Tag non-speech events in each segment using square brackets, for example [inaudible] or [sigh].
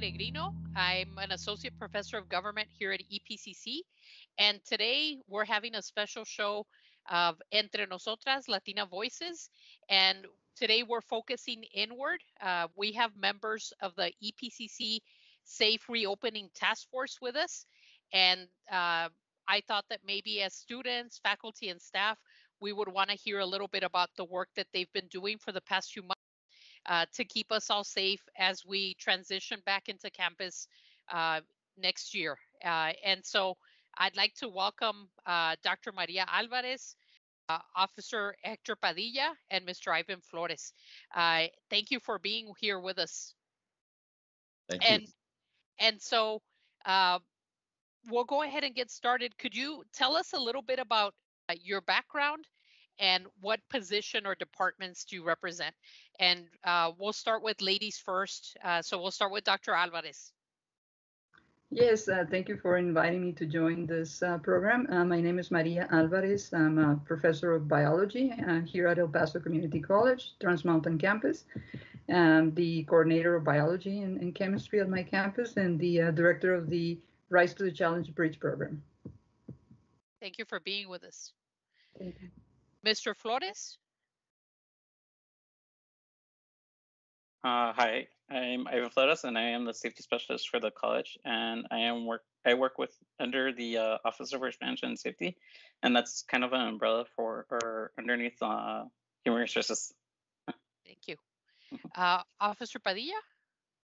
I'm Peregrino. I'm an associate professor of government here at EPCC. And today we're having a special show of Entre Nosotras Latina Voices. And today we're focusing inward. Uh, we have members of the EPCC Safe Reopening Task Force with us. And uh, I thought that maybe as students, faculty, and staff, we would want to hear a little bit about the work that they've been doing for the past few months uh, to keep us all safe as we transition back into campus uh, next year. Uh, and so I'd like to welcome uh, Dr. Maria Alvarez, uh, Officer Hector Padilla, and Mr. Ivan Flores. Uh, thank you for being here with us. Thank and, you. And so we'll go ahead and get started. Could you tell us a little bit about your background and what position or departments do you represent? And uh, we'll start with ladies first. Uh, so we'll start with Dr. Alvarez. Yes, uh, thank you for inviting me to join this uh, program. Uh, my name is Maria Alvarez. I'm a professor of biology uh, here at El Paso Community College, Trans Mountain Campus. I'm the coordinator of biology and, and chemistry at my campus and the director of the Rise to the Challenge Bridge program. Thank you for being with us. Mr. Flores? Uh, hi, I'm Ivan Flores, and I am the safety specialist for the college. And I am work. I work with under the uh, Office of Risk Management and Safety, and that's kind of an umbrella for or underneath uh, human resources. Thank you, uh, Officer Padilla.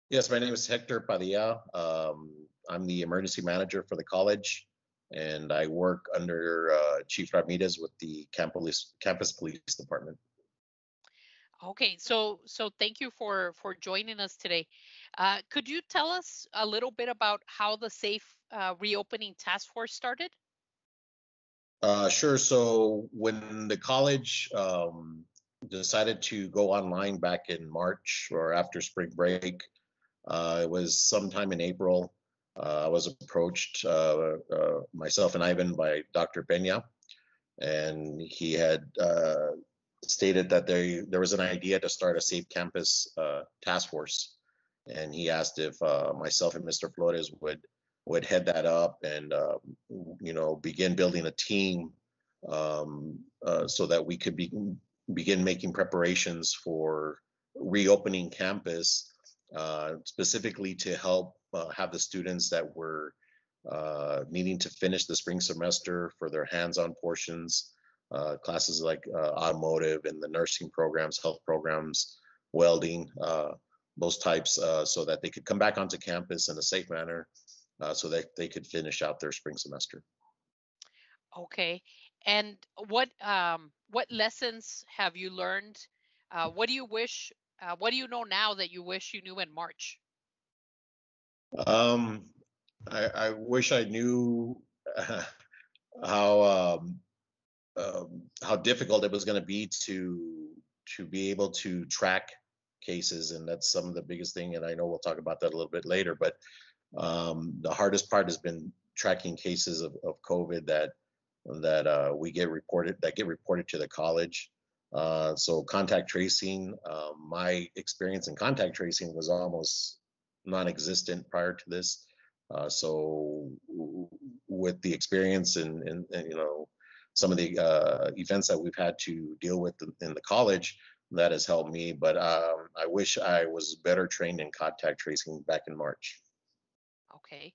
Yes, my name is Hector Padilla. Um, I'm the emergency manager for the college and I work under uh, Chief Ramirez with the campus campus police department. Okay, so so thank you for for joining us today. Uh, could you tell us a little bit about how the Safe uh, Reopening Task Force started? Uh, sure. So when the college um, decided to go online back in March or after spring break, uh, it was sometime in April. Uh, I was approached, uh, uh, myself and Ivan, by Dr. Pena, and he had stated that they, there was an idea to start a safe campus task force. And he asked if myself and Mr. Flores would would head that up and uh, you know begin building a team um, uh, so that we could be, begin making preparations for reopening campus uh, specifically to help uh, have the students that were uh, needing to finish the spring semester for their hands-on portions, uh, classes like uh, automotive and the nursing programs, health programs, welding, uh, those types, so that they could come back onto campus in a safe manner so that they could finish out their spring semester. Okay, and what um, what lessons have you learned? what do you wish? what do you know now that you wish you knew in March? Um, I, I wish I knew [laughs] how um, um, how difficult it was going to be to to be able to track cases, and that's some of the biggest thing. And I know we'll talk about that a little bit later. But um, the hardest part has been tracking cases of, of COVID that that uh, we get reported that get reported to the college. Uh, so contact tracing, uh, my experience in contact tracing was almost non-existent prior to this. Uh, so with the experience and, and, and, you know some of the uh, events that we've had to deal with in the college, that has helped me. But um, I wish I was better trained in contact tracing back in March. Okay.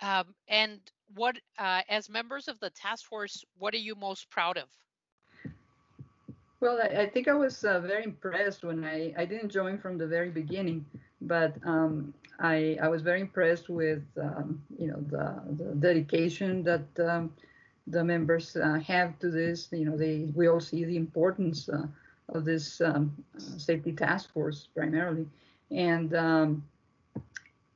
Um, and what, uh, as members of the task force, what are you most proud of? Well, I, I think I was uh, very impressed when I, I didn't join from the very beginning but um, I, I was very impressed with um, you know the, the dedication that um, the members uh, have to this. You know, they we all see the importance uh, of this um, safety task force primarily, and um,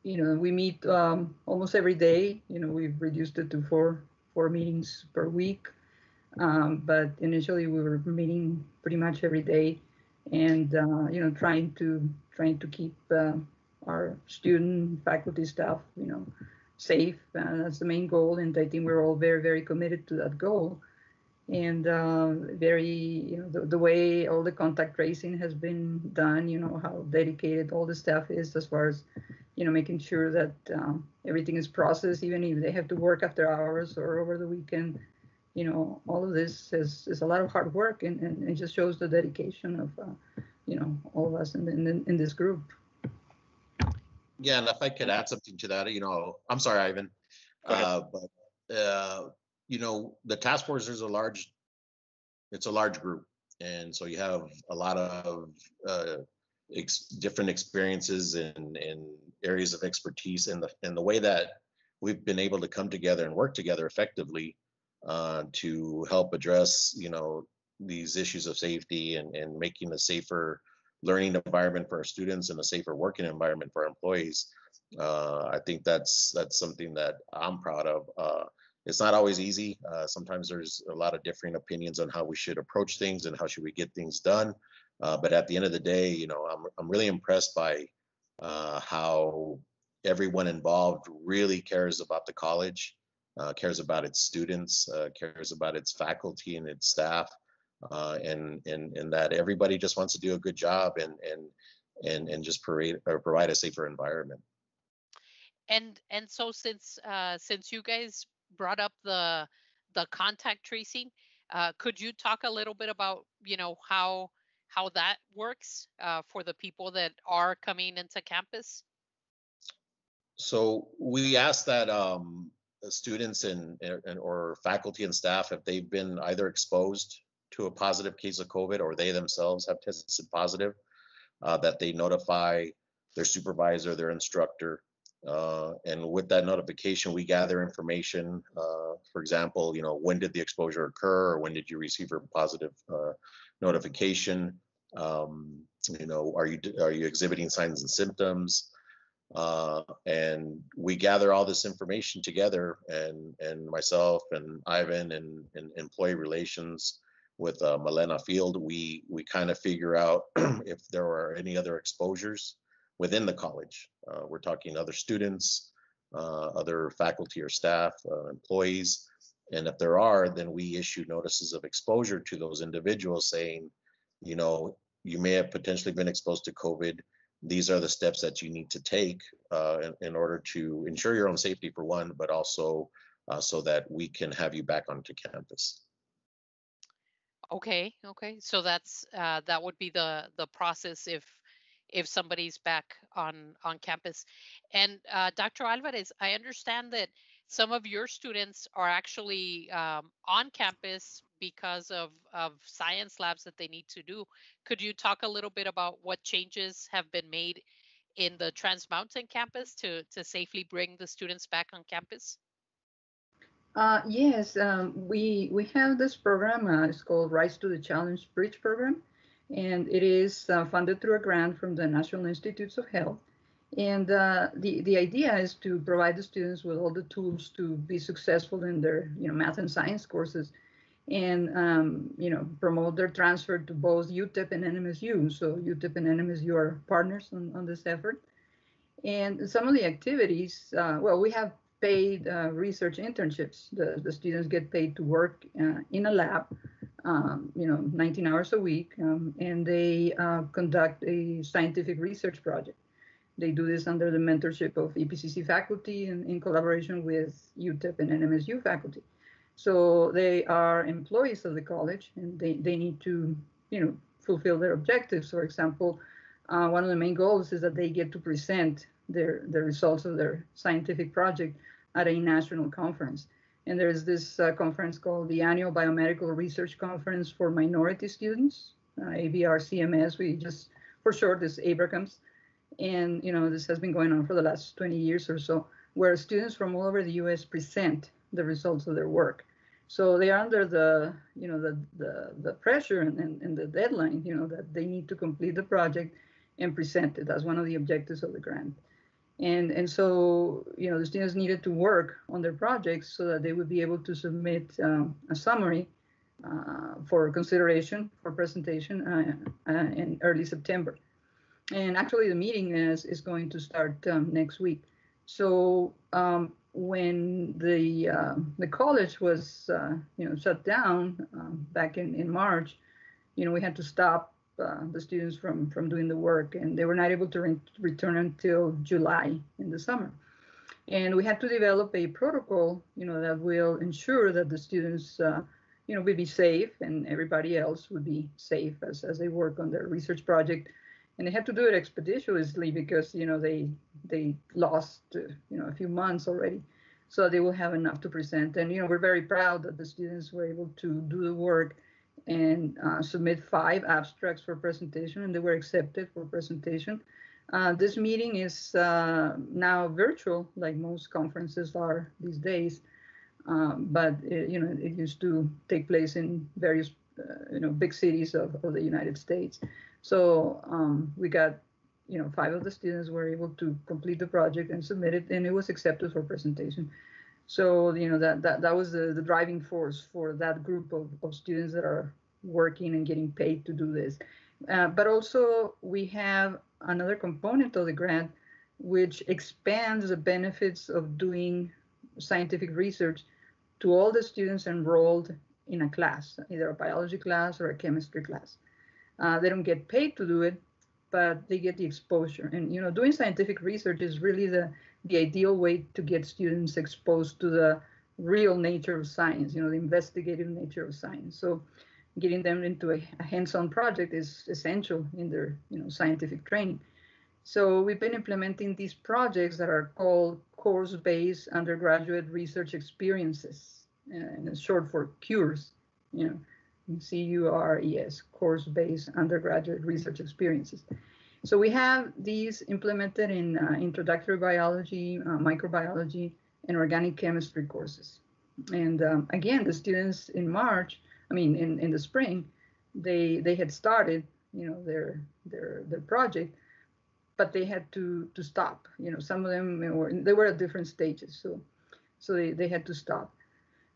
you know we meet um, almost every day. You know, we've reduced it to four four meetings per week, but initially we were meeting pretty much every day and uh, you know trying to trying to keep uh, our student faculty staff you know safe. Uh, that's the main goal and i think we're all very very committed to that goal. And uh, very you know the, the, way all the contact tracing has been done you know how dedicated all the staff is as far as you know making sure that um, everything is processed even if they have to work after hours or over the weekend you know all of this is, is a lot of hard work and, and it just shows the dedication of uh, you know all of us in, in, in this group. Yeah and if i could add something to that you know i'm sorry ivan. Uh, but uh, you know, the task force is a large, it's a large group. And so you have a lot of uh, ex- different experiences and, and areas of expertise and the, and the way that we've been able to come together and work together effectively uh, to help address, you know, these issues of safety and, and making a safer learning environment for our students and a safer working environment for our employees. Uh, I think that's that's something that I'm proud of. Uh, it's not always easy. Uh, sometimes there's a lot of differing opinions on how we should approach things and how should we get things done. Uh, but at the end of the day, you know, I'm I'm really impressed by uh, how everyone involved really cares about the college, uh, cares about its students, uh, cares about its faculty and its staff, uh, and and and that everybody just wants to do a good job and and and and just provide or provide a safer environment. And and so since since you guys brought up the the contact tracing. Uh, could you talk a little bit about you know how how that works uh, for the people that are coming into campus? So we asked that um, students and, and or faculty and staff if they've been either exposed to a positive case of COVID or they themselves have tested positive, uh, that they notify their supervisor, their instructor, uh, and with that notification, we gather information. Uh, for example, you know, when did the exposure occur, or when did you receive a positive uh, notification? Um, you know, are you are you exhibiting signs and symptoms? Uh, and we gather all this information together, and and myself and Ivan and, and employee relations with uh, Malena Field, we we kind of figure out [clears throat] if there are any other exposures within the college. Uh, we're talking other students, uh, other faculty or staff, uh, employees. And if there are, then we issue notices of exposure to those individuals saying, you know, you may have potentially been exposed to COVID. These are the steps that you need to take uh, in, in, order to ensure your own safety for one, but also uh, so that we can have you back onto campus. Okay, okay. So that's uh, that would be the the process if if somebody's back on on campus. And uh, Dr. Alvarez, I understand that some of your students are actually um, on campus because of of science labs that they need to do. Could you talk a little bit about what changes have been made in the Trans Mountain campus to to safely bring the students back on campus? Uh, yes, um, we we have this program. Uh, it's called Rise to the Challenge Bridge program, and it is uh, funded through a grant from the National Institutes of Health. And uh, the, the idea is to provide the students with all the tools to be successful in their you know, math and science courses and um, you know promote their transfer to both UTEP and NMSU. So UTEP and NMSU are partners on, on this effort. And some of the activities, uh, well, we have paid uh, research internships. The, the students get paid to work uh, in a lab um, you know, 19 hours a week, um, and they uh, conduct a scientific research project. They do this under the mentorship of EPCC faculty and in collaboration with UTEP and NMSU faculty. So they are employees of the college, and they, they need to, you know, fulfill their objectives. For example, uh, one of the main goals is that they get to present their the results of their scientific project at a national conference. And there's this uh, conference called the Annual Biomedical Research Conference for Minority Students, uh, ABRCMS. We just, for short, is ABRACOMS. And, you know, this has been going on for the last 20 years or so, where students from all over the U.S. present the results of their work. So they are under the, you know, the, the, the pressure and, and, and the deadline, you know, that they need to complete the project and present it. That's one of the objectives of the grant. And, and so, you know, the students needed to work on their projects so that they would be able to submit um, a summary uh, for consideration for presentation uh, uh, in early September. And actually, the meeting is, is going to start um, next week. So, um, when the uh, the college was uh, you know shut down um, back in in March, you know we had to stop uh, the students from from doing the work, and they were not able to re- return until July in the summer. And we had to develop a protocol, you know, that will ensure that the students, uh, you know, will be safe and everybody else would be safe as, as they work on their research project. And they had to do it expeditiously because, you know, they they lost, uh, you know, a few months already. So they will have enough to present. And, you know, we're very proud that the students were able to do the work and uh, submit five abstracts for presentation and they were accepted for presentation. Uh, this meeting is uh, now virtual, like most conferences are these days, um, but it, you know it used to take place in various uh, you know big cities of, of the United States. So um, we got you know five of the students were able to complete the project and submit it, and it was accepted for presentation. So you know that that, that was the, the driving force for that group of, of students that are working and getting paid to do this. Uh, but also we have another component of the grant which expands the benefits of doing scientific research to all the students enrolled in a class, either a biology class or a chemistry class. Uh, they don't get paid to do it, but they get the exposure. And you know, doing scientific research is really the the ideal way to get students exposed to the real nature of science, you know, the investigative nature of science. So getting them into a, a hands-on project is essential in their you know scientific training. So we've been implementing these projects that are called course-based undergraduate research experiences, and it's short for CURES, you know, C-U-R-E-S, course-based undergraduate research experiences. So we have these implemented in uh, introductory biology, uh, microbiology, and organic chemistry courses. And um, again, the students in March I mean, in, in the spring, they they had started, you know, their their their project, but they had to to stop. You know, some of them were they were at different stages, so so they, they had to stop.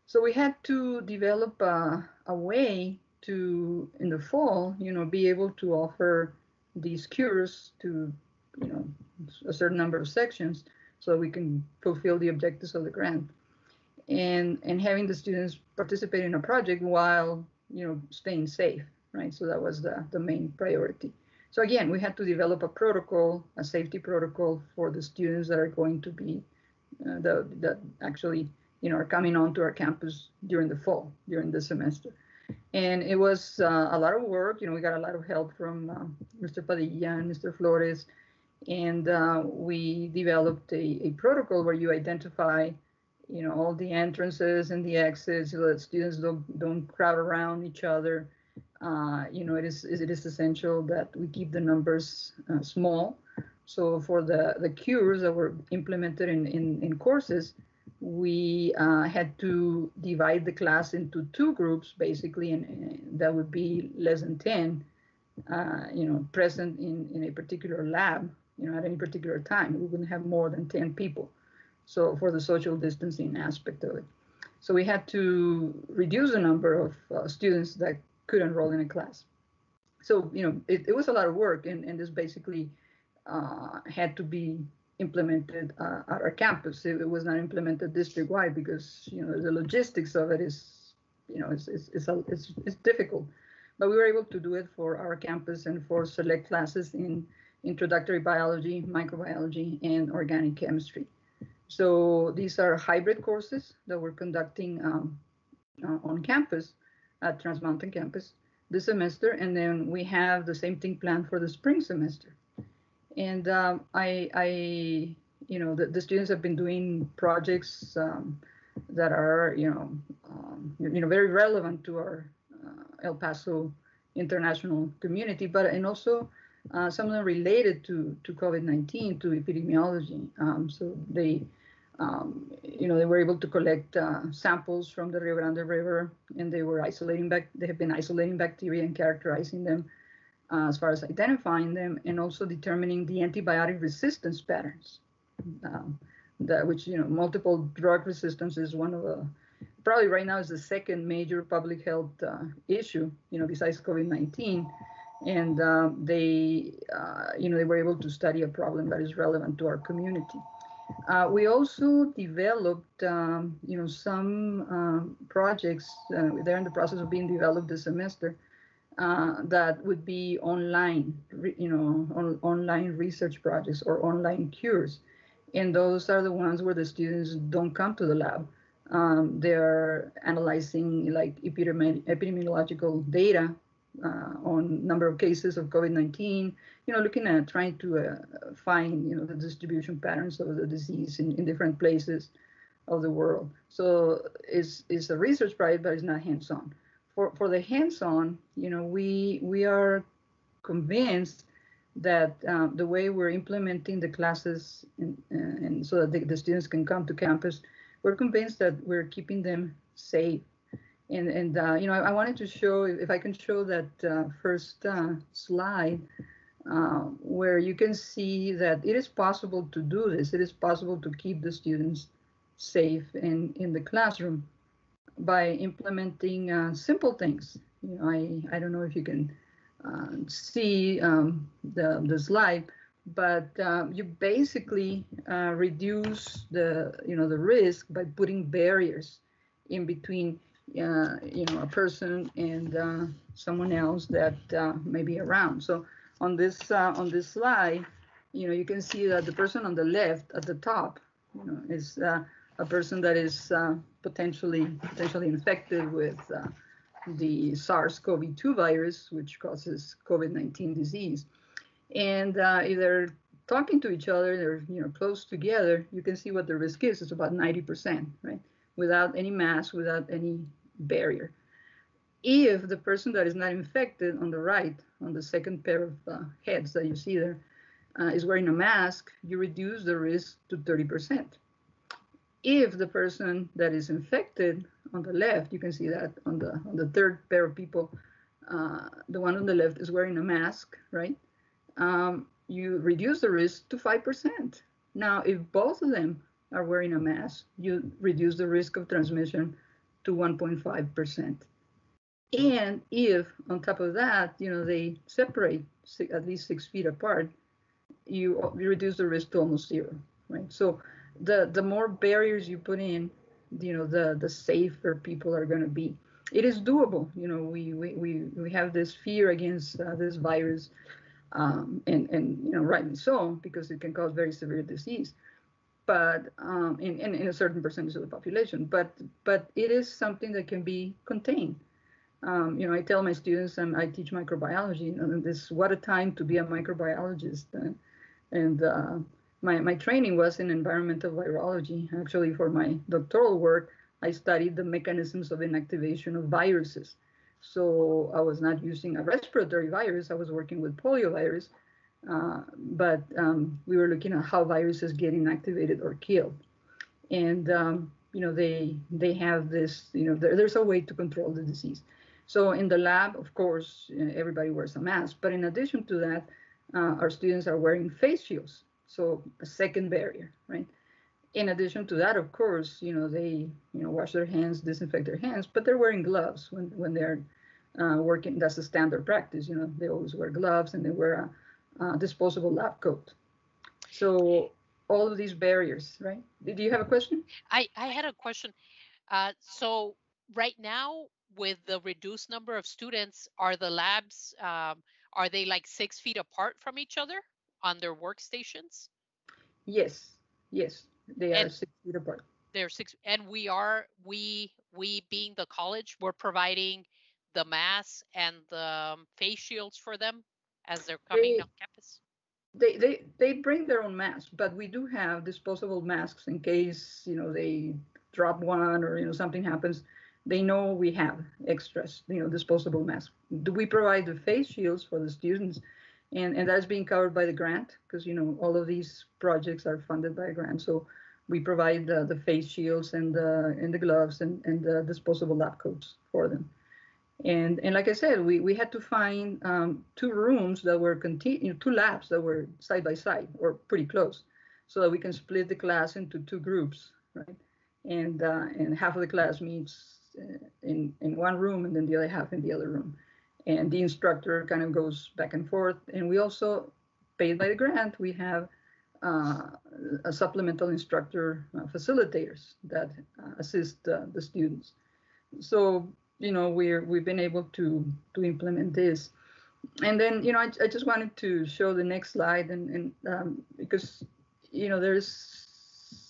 So we had to develop a, a way to in the fall, you know, be able to offer these cures to you know a certain number of sections so we can fulfill the objectives of the grant. And and having the students participate in a project while you know staying safe right? So that was the the main priority. So again we had to develop a protocol a safety protocol for the students that are going to be uh, that actually you know are coming onto our campus during the fall during the semester and it was uh, a lot of work you know we got a lot of help from mr padilla and mr flores and uh, we developed a, a protocol where you identify you know, all the entrances and the exits so that students don't, don't crowd around each other. Uh, you know, it is, it is essential that we keep the numbers uh, small. So for the, the cures that were implemented in, in, in courses, we uh, had to divide the class into two groups, basically, and that would be less than 10, uh, you know, present in, in a particular lab, you know, at any particular time. We wouldn't have more than 10 people so for the social distancing aspect of it. So we had to reduce the number of uh, students that could enroll in a class. So, you know, it, it was a lot of work and, and this basically uh, had to be implemented uh, at our campus. It, was not implemented district-wide because, you know, the logistics of it is, you know, it's, it's, it's, a, it's, it's difficult. But we were able to do it for our campus and for select classes in introductory biology, microbiology, and organic chemistry. So these are hybrid courses that we're conducting um, uh, on campus at Trans Mountain campus this semester, and then we have the same thing planned for the spring semester. And um, I, I, you know, the, the, students have been doing projects um, that are, you know, um, you know, very relevant to our uh, El Paso international community, but and also uh, some of them related to to COVID-19, to epidemiology. Um, so they um, you know, they were able to collect uh, samples from the Rio Grande River, and they were isolating back. They have been isolating bacteria and characterizing them uh, as far as identifying them, and also determining the antibiotic resistance patterns. Um, that which you know, multiple drug resistance is one of the probably right now is the second major public health uh, issue. You know, besides COVID-19 and uh, they, uh, you know, they were able to study a problem that is relevant to our community. Uh, we also developed, um, you know, some um, projects. Uh, they're in the process of being developed this semester uh, that would be online, you know, on, online research projects or online cures. And those are the ones where the students don't come to the lab. Um, they're analyzing like epidemi epidemiological data uh, on number of cases of COVID-19, you know, looking at trying to uh, find, you know, the distribution patterns of the disease in, in different places of the world. So it's, it's a research project, but it's not hands-on. For, for the hands-on, you know, we, we are convinced that um, the way we're implementing the classes and, and so that the, the students can come to campus, we're convinced that we're keeping them safe and, and uh, you know, I, I, wanted to show, if I can show that uh, first uh, slide, uh, where you can see that it is possible to do this. It is possible to keep the students safe in, in the classroom by implementing uh, simple things. You know, I, I don't know if you can uh, see um, the, the slide, but you basically reduce the, you know, the risk by putting barriers in between uh, you know, a person and uh, someone else that uh, may be around. So on this uh, on this slide, you know, you can see that the person on the left at the top, you know, is uh, a person that is uh, potentially potentially infected with the SARS-CoV-2 virus, which causes COVID-19 disease. And if they're talking to each other, they're you know close together, you can see what the risk is. It's about 90%, right? Without any mask, without any barrier. If the person that is not infected on the right, on the second pair of uh, heads that you see there, uh, is wearing a mask, you reduce the risk to 30%. If the person that is infected on the left, you can see that on the on the third pair of people, uh, the one on the left is wearing a mask, right? Um, you reduce the risk to 5%. Now, if both of them are wearing a mask, you reduce the risk of transmission to 1.5%. And if on top of that, you know, they separate six, at least six feet apart, you, you reduce the risk to almost zero, right? So the the more barriers you put in, you know, the the safer people are going to be. It is doable. You know, we we we, we have this fear against uh, this virus, um, and and you know, rightly so because it can cause very severe disease but um, in, in, in, a certain percentage of the population. But but it is something that can be contained. Um, you know, I tell my students, and I teach microbiology, and this what a time to be a microbiologist. Uh, and uh, my my training was in environmental virology. Actually, for my doctoral work, I studied the mechanisms of inactivation of viruses. So I was not using a respiratory virus. I was working with poliovirus, uh, but um, we were looking at how viruses get inactivated or killed. And, um, you know, they, they have this, you know, there, there's a way to control the disease. So in the lab, of course, everybody wears a mask. But in addition to that, uh, our students are wearing face shields. So a second barrier, right? In addition to that, of course, you know, they, you know, wash their hands, disinfect their hands, but they're wearing gloves when, when they're uh, working. That's a standard practice. You know, they always wear gloves and they wear a, uh, disposable lab coat. So all of these barriers, right? Did you have a question? I, I had a question. Uh, so right now, with the reduced number of students, are the labs um, are they like six feet apart from each other on their workstations? Yes, yes, they and are six feet apart. They're six, and we are we we being the college, we're providing the masks and the um, face shields for them as they're coming they, on campus? They, they they bring their own masks, but we do have disposable masks in case you know they drop one or you know something happens. They know we have extras, you know, disposable masks. Do we provide the face shields for the students? And, and that's being covered by the grant because you know all of these projects are funded by a grant. So we provide the, face shields and the and the gloves and, and the disposable lab coats for them. And, and like I said, we, we had to find um, two rooms that were continu- you know, two labs that were side by side or pretty close, so that we can split the class into two groups, right? And uh, and half of the class meets uh, in in one room, and then the other half in the other room. And the instructor kind of goes back and forth. And we also, paid by the grant, we have uh, supplemental instructor uh, facilitators that uh, assist uh, the students. So you know we're we've been able to to implement this, and then you know I, I just wanted to show the next slide and and um, because you know there's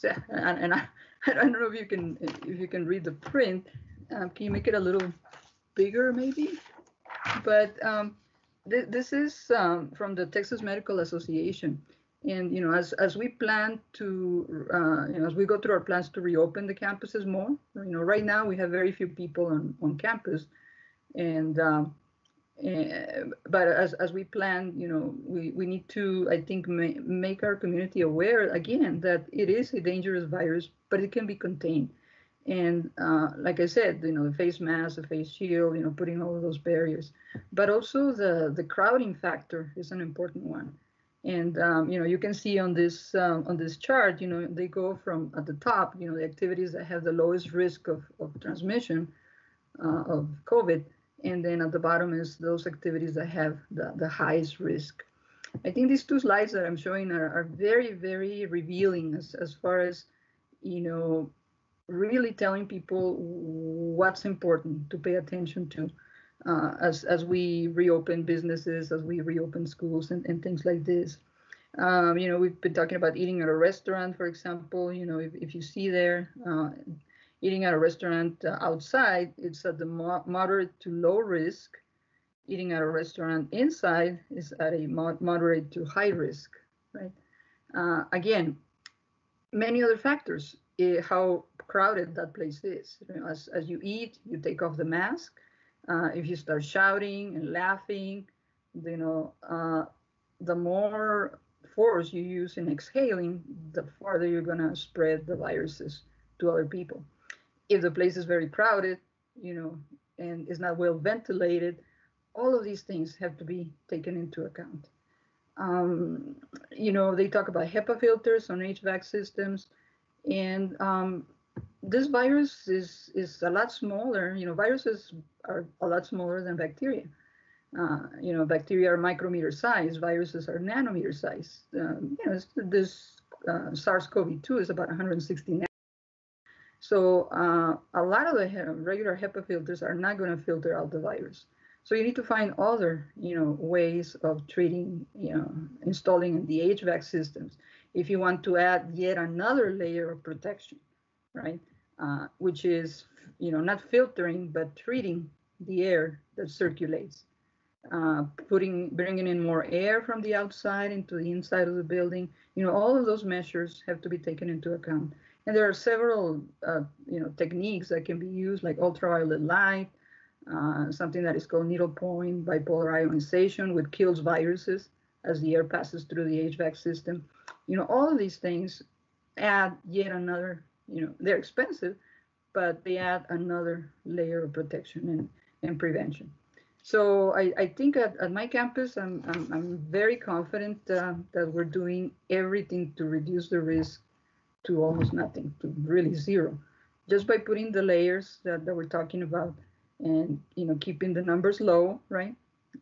and, and I, [laughs] I don't know if you can if you can read the print. Um, can you make it a little bigger maybe? But um, th this is um, from the Texas Medical Association. And you know, as as we plan to, uh, you know, as we go through our plans to reopen the campuses more, you know, right now we have very few people on on campus, and um, uh, but as, as we plan, you know, we, we need to, I think, ma make our community aware again that it is a dangerous virus, but it can be contained. And uh, like I said, you know, the face mask, the face shield, you know, putting all those barriers, but also the the crowding factor is an important one. And um, you know, you can see on this um, on this chart, you know, they go from at the top, you know, the activities that have the lowest risk of, of transmission uh, of COVID and then at the bottom is those activities that have the, the highest risk. I think these two slides that I'm showing are, are very, very revealing as, as far as, you know, really telling people what's important to pay attention to uh, as, as we reopen businesses, as we reopen schools and, and things like this. Um, you know, we've been talking about eating at a restaurant, for example, you know, if, if you see there, uh, Eating at a restaurant uh, outside, it's at the mo moderate to low risk. Eating at a restaurant inside is at a mo moderate to high risk, right? Uh, again, many other factors, how crowded that place is. You know, as, as you eat, you take off the mask. Uh, if you start shouting and laughing, you know, uh, the more force you use in exhaling, the farther you're going to spread the viruses to other people if the place is very crowded, you know, and is not well ventilated, all of these things have to be taken into account. Um, you know, they talk about HEPA filters on HVAC systems, and um, this virus is is a lot smaller. You know, viruses are a lot smaller than bacteria. Uh, you know, bacteria are micrometer size, viruses are nanometer size. Um, you know, this uh, SARS-CoV-2 is about 160 so uh, a lot of the regular HEPA filters are not going to filter out the virus. So you need to find other, you know, ways of treating, you know, installing the HVAC systems. If you want to add yet another layer of protection, right, uh, which is, you know, not filtering but treating the air that circulates, uh, putting, bringing in more air from the outside into the inside of the building. You know, all of those measures have to be taken into account. And there are several, uh, you know, techniques that can be used, like ultraviolet light, uh, something that is called needlepoint bipolar ionization, which kills viruses as the air passes through the HVAC system. You know, all of these things add yet another, you know, they're expensive, but they add another layer of protection and, and prevention. So I, I think at, at my campus, I'm, I'm, I'm very confident uh, that we're doing everything to reduce the risk to almost nothing, to really zero, just by putting the layers that, that we're talking about and, you know, keeping the numbers low, right?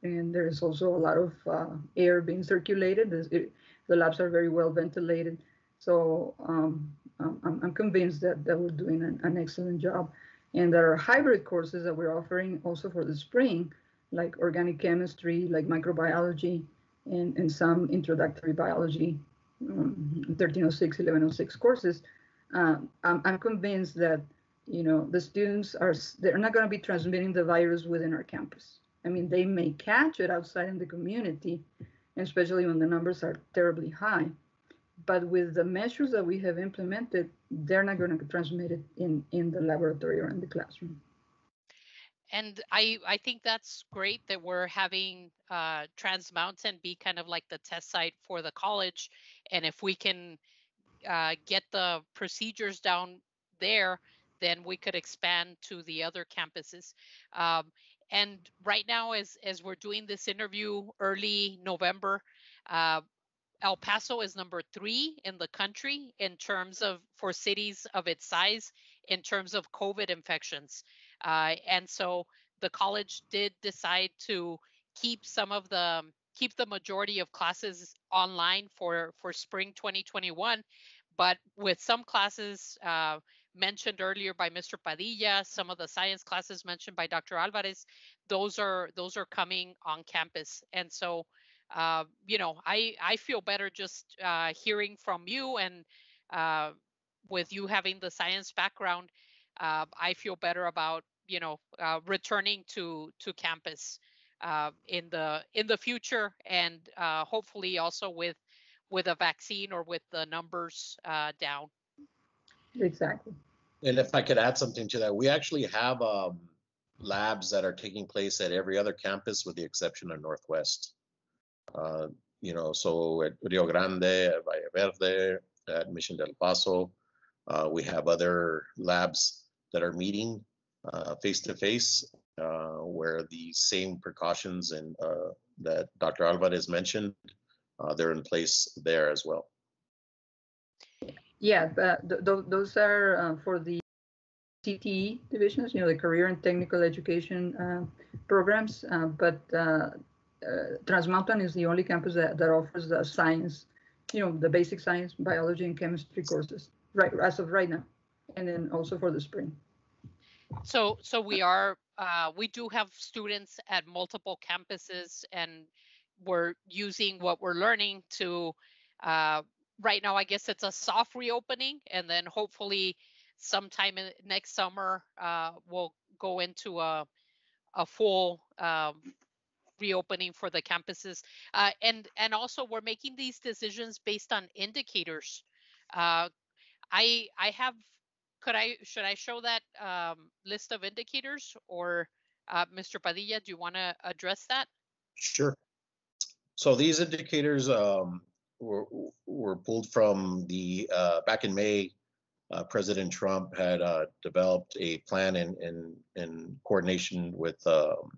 And there's also a lot of uh, air being circulated. It, the labs are very well ventilated. So um, I'm, I'm, convinced that, that we're doing an, an excellent job. And there are hybrid courses that we're offering also for the spring, like organic chemistry, like microbiology, and, and some introductory biology 1306, 1106 courses, um, I'm, I'm convinced that you know the students are they're not going to be transmitting the virus within our campus. I mean, they may catch it outside in the community, especially when the numbers are terribly high. But with the measures that we have implemented, they're not going to transmit it in, in the laboratory or in the classroom and I I think that's great that we're having uh, Trans Mountain be kind of like the test site for the college, and if we can uh, get the procedures down there, then we could expand to the other campuses. Um, and right now, as as we're doing this interview early November, uh, El Paso is number three in the country in terms of for cities of its size in terms of COVID infections. Uh, and so the college did decide to keep some of the keep the majority of classes online for for spring 2021 but with some classes uh, mentioned earlier by Mr. Padilla, some of the science classes mentioned by Dr. Alvarez, those are those are coming on campus. And so, uh, you know, I I feel better just uh, hearing from you and uh, with you having the science background, uh, I feel better about you know uh, returning to to campus uh, in the in the future and hopefully also with with a vaccine or with the numbers down. Exactly. And if I could add something to that, we actually have um, labs that are taking place at every other campus with the exception of Northwest. Uh, you know, so at Rio Grande, at Valle Verde, at Mission del Paso, uh, we have other labs that are meeting face to face where the same precautions and uh, that Dr. Alvarez mentioned, uh, they're in place there as well. Yeah, th those are uh, for the CTE divisions, you know, the career and technical education uh, programs. Uh, but uh, uh, Trans Mountain is the only campus that, that offers the science, you know, the basic science, biology, and chemistry courses, right, as of right now, and then also for the spring. So, so we are, uh, we do have students at multiple campuses, and we're using what we're learning to right now, I guess it's a soft reopening, and then hopefully sometime in, next summer uh, we'll go into a a full um, reopening for the campuses. Uh, and and also we're making these decisions based on indicators. Uh, I I have could I should I show that um, list of indicators or uh, Mr. Padilla, do you want to address that? Sure. So these indicators um, were, were pulled from the uh, back in May. Uh, President Trump had uh, developed a plan in in, in coordination with um,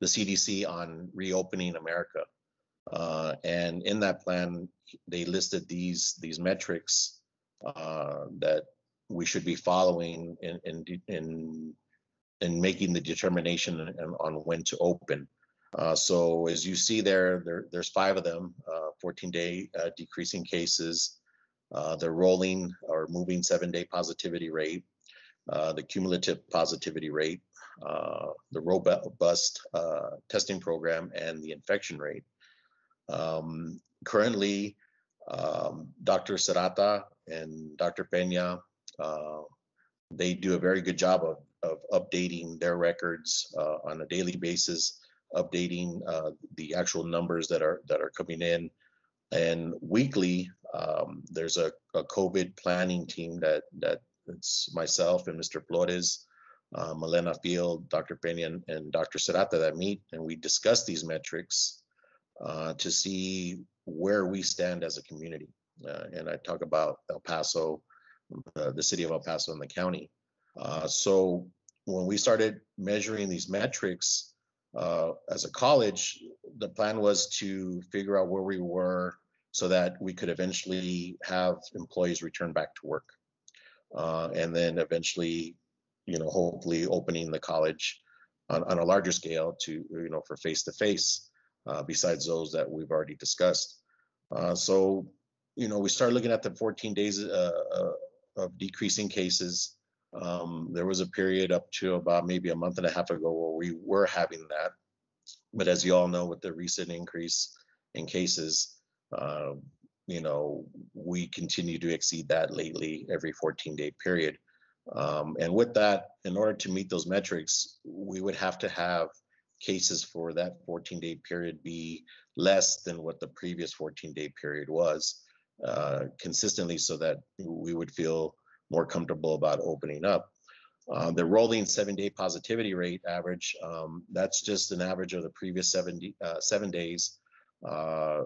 the CDC on reopening America, uh, and in that plan, they listed these these metrics uh, that we should be following in in in, in making the determination on when to open. Uh, so as you see there, there there's five of them, uh, 14 day uh, decreasing cases, uh, the rolling or moving seven day positivity rate, uh, the cumulative positivity rate, uh, the robust testing program, and the infection rate. Um, currently, um, Dr. Serrata and Dr. Pena, they do a very good job of, of updating their records on a daily basis updating uh, the actual numbers that are that are coming in. And weekly, um, there's a, a, COVID planning team that that it's myself and Mr. Flores, uh, Malena Field, Dr. Pena, and, and, Dr. Serrata that meet, and we discuss these metrics uh, to see where we stand as a community. Uh, and I talk about El Paso, the city of El Paso, and the county. Uh, so when we started measuring these metrics, uh, as a college, the plan was to figure out where we were so that we could eventually have employees return back to work. Uh, and then eventually, you know, hopefully opening the college on, on a larger scale to, you know, for face to face, besides those that we've already discussed. Uh, so, you know, we started looking at the 14 days uh, uh, of decreasing cases um, there was a period up to about maybe a month and a half ago where we were having that. But as you all know, with the recent increase in cases, uh, you know, we continue to exceed that lately every 14 day period. Um, and with that, in order to meet those metrics, we would have to have cases for that 14 day period be less than what the previous 14 day period was uh, consistently so that we would feel more comfortable about opening up. Uh, the rolling seven day positivity rate average, um, that's just an average of the previous seven, uh, seven days uh,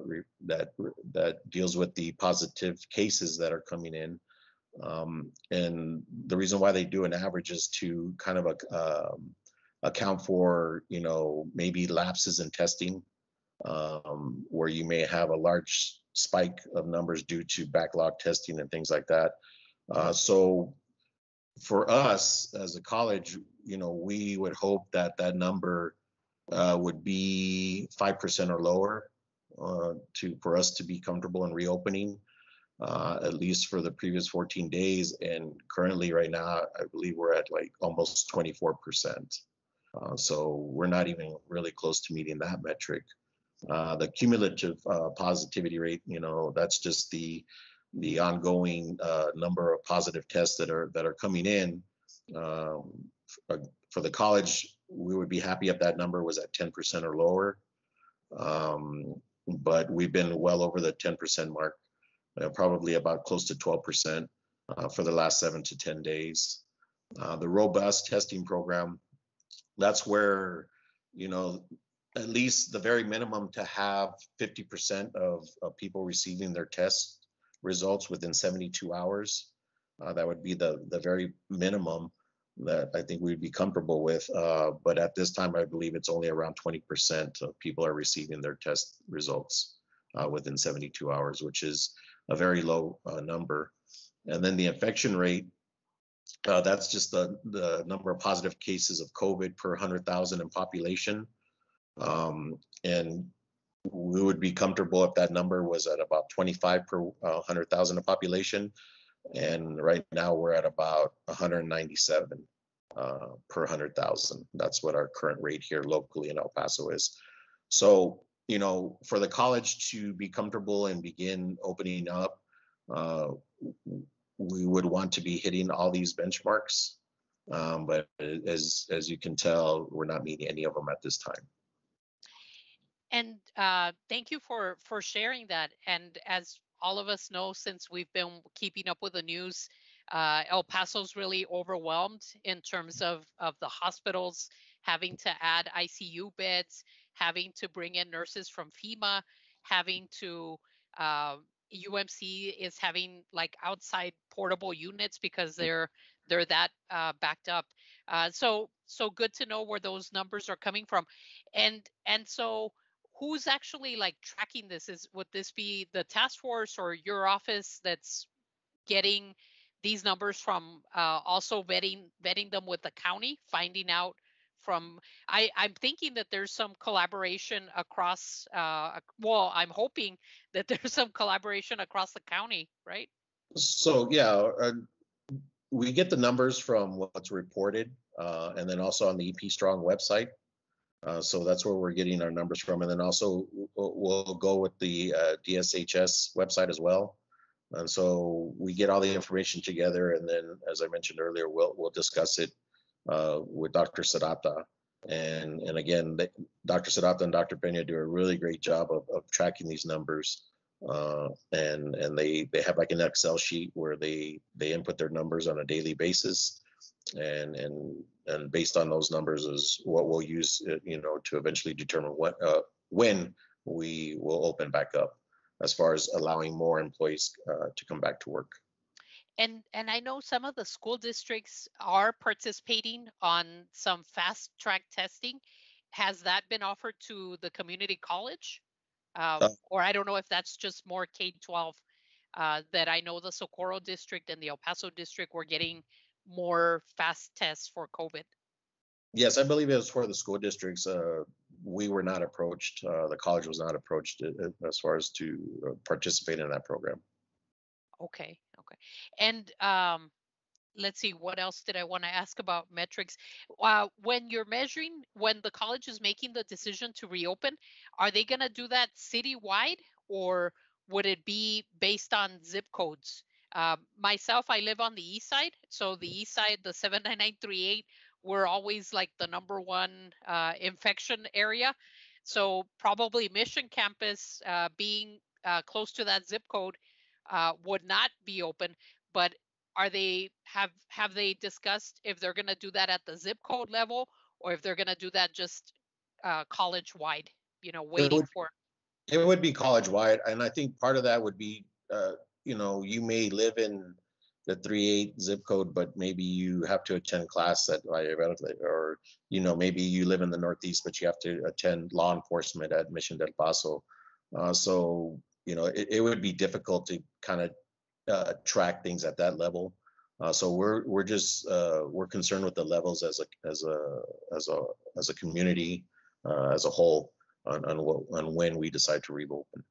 that, that deals with the positive cases that are coming in. Um, and the reason why they do an average is to kind of um, account for, you know, maybe lapses in testing um, where you may have a large spike of numbers due to backlog testing and things like that. Uh, so for us as a college, you know, we would hope that that number uh, would be 5% or lower uh, to for us to be comfortable in reopening, uh, at least for the previous 14 days. And currently, right now, I believe we're at like almost 24 percent. Uh, so we're not even really close to meeting that metric. Uh, the cumulative positivity rate, you know, that's just the the ongoing uh, number of positive tests that are that are coming in. Um, for the college, we would be happy if that number was at 10% or lower. Um, but we've been well over the 10% mark, uh, probably about close to 12% uh, for the last seven to 10 days. Uh, the robust testing program, that's where, you know, at least the very minimum to have 50% of, of people receiving their test results within 72 hours. Uh, that would be the, the very minimum that I think we'd be comfortable with. Uh, but at this time, I believe it's only around 20% of people are receiving their test results uh, within 72 hours, which is a very low uh, number. And then the infection rate, uh, that's just the, the number of positive cases of COVID per 100,000 in population. Um, and we would be comfortable if that number was at about 25 per 100,000 in population and right now we're at about 197 uh, per 100,000. That's what our current rate here locally in El Paso is. So, you know, for the college to be comfortable and begin opening up, uh, we would want to be hitting all these benchmarks. Um, but as as you can tell, we're not meeting any of them at this time. And uh, thank you for for sharing that. And as all of us know since we've been keeping up with the news, uh, El Paso's really overwhelmed in terms of, of the hospitals having to add ICU beds, having to bring in nurses from FEMA, having to uh, UMC is having like outside portable units because they're they're that uh, backed up. Uh, so so good to know where those numbers are coming from, and and so who's actually like tracking this? Is would this be the task force or your office that's getting these numbers from uh, also vetting vetting them with the county finding out from I, i'm thinking that there's some collaboration across uh, well i'm hoping that [laughs] there's some collaboration across the county right? So yeah uh, we get the numbers from what's reported uh, and then also on the ep strong website uh, so that's where we're getting our numbers from. And then also we'll go with the uh, DSHS website as well. And so we get all the information together, and then, as I mentioned earlier, we'll we'll discuss it uh, with Dr. Serrata. And and again, they, Dr. Serrata and Dr. Pena do a really great job of, of tracking these numbers. Uh, and and they they have like an Excel sheet where they they input their numbers on a daily basis, and and and based on those numbers is what we'll use uh, you know to eventually determine what uh, when we will open back up as far as allowing more employees uh, to come back to work. And and i know some of the school districts are participating on some fast track testing. Has that been offered to the community college? Um, uh, or i don't know if that's just more k-12 uh, that i know the socorro district and the el paso district were getting more fast tests for COVID? Yes, I believe it was for the school districts. Uh, we were not approached. Uh, the college was not approached uh, uh, as far as to uh, participate in that program. Okay, okay. And um, let's see, what else did I want to ask about metrics? Uh, when you're measuring, when the college is making the decision to reopen, are they going to do that citywide or would it be based on zip codes? Uh, myself, I live on the east side. So the east side, the 79938, we're always like the number one uh, infection area. So probably Mission Campus uh, being uh, close to that zip code uh, would not be open. But are they have have they discussed if they're going to do that at the zip code level or if they're going to do that just college wide? You know, waiting it would, for. It would be college wide, and I think part of that would be you know, you may live in the three eight zip code, but maybe you have to attend class at or you know maybe you live in the Northeast, but you have to attend law enforcement at Mission del Paso. Uh, so you know it, it, would be difficult to kind of uh, track things at that level. Uh, so we're we're just uh, we're concerned with the levels as a as a as a as a community uh, as a whole. on on what on when we decide to reopen.